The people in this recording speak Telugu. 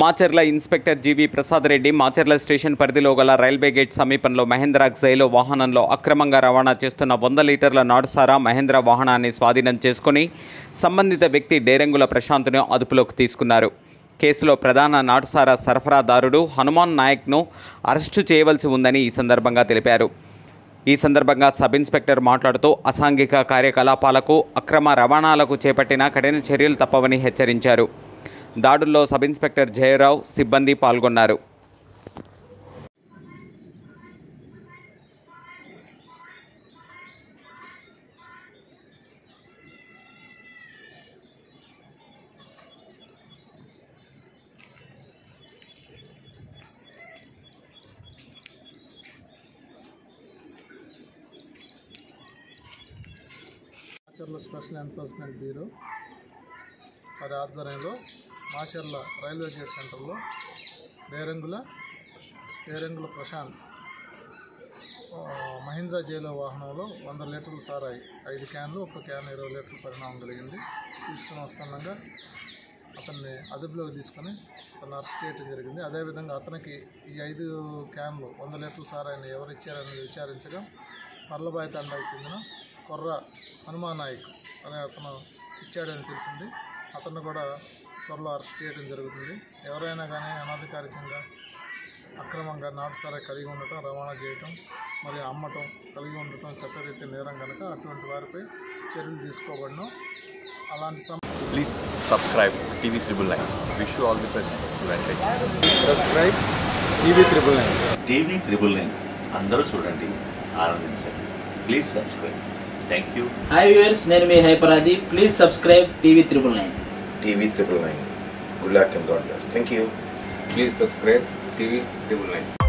Macherla inspector GV Prasad Reddy Macherla station పరిధిలో గల రైల్వే గేట్ సమీపంలో మహేంద్ర జైలో వాహనంలో అక్రమంగా రవాణా చేస్తున్న వంద లీటర్ల నాడుసారా మహేంద్ర వాహనాన్ని స్వాధీనం చేసుకుని సంబంధిత వ్యక్తి డేరంగుల ప్రశాంత్ను అదుపులోకి తీసుకున్నారు. కేసులో ప్రధాన నాటుసారా సరఫరాదారుడు హనుమాన్ నాయక్ను అరెస్టు చేయవలసి ఉందని ఈ సందర్భంగా తెలిపారు. ఈ సందర్భంగా సబ్ ఇన్స్పెక్టర్ మాట్లాడుతూ అసాంఘిక కార్యకలాపాలకు అక్రమ రవాణాలకు చేపట్టిన కఠిన చర్యలు తప్పవని హెచ్చరించారు. దాడుల్లో సబ్ ఇన్స్పెక్టర్ జయరావు సిబ్బంది పాల్గొన్నారు. స్పెషల్ ఎన్ఫోర్స్మెంట్ బ్యూరో వారి ఆధ్వర్యంలో మాచర్ల రైల్వే గేట్ సెంటర్లో బేరంగుల బేరంగుల ప్రశాంత్ మహీంద్రా జైలో వాహనంలో వంద లీటర్లు సారాయి ఐదు క్యాన్లు ఒక క్యాన్ ఇరవై లీటర్ల పరిణామం కలిగింది. తీసుకుని వస్తుండగా అతన్ని అదుపులోకి తీసుకొని అతను అరెస్ట్ చేయడం జరిగింది. అదేవిధంగా అతనికి ఈ ఐదు క్యాన్లు వంద లీటర్లు సారాయిని ఎవరు ఇచ్చారని విచారించగా పర్లబాయి తండాకు చెందిన కొర్ర హనుమానాయక్ అనే అతను ఇచ్చాడని తెలిసింది. అతను కూడా త్వరలో అరెస్ట్ చేయడం జరుగుతుంది. ఎవరైనా కానీ అనధికారికంగా అక్రమంగా నాటు సారాయి కలిగి ఉండటం రవాణా చేయటం మరియు అమ్మటం కలిగి ఉండటం చట్టరీత్యా నేరం కనుక అటువంటి వారిపై చర్యలు తీసుకోబడను. అలాంటి TV Triple Nine. Wish you all the best. Venkat. Subscribe TV triple nine TV triple nine అందరూ చూడండి ఆనందించండి. Please subscribe thank you hi viewers నేను మీ Hyper Aadi please subscribe TV triple nine TV triple nine. Good luck and God bless. Thank you. Please subscribe TV Triple Nine.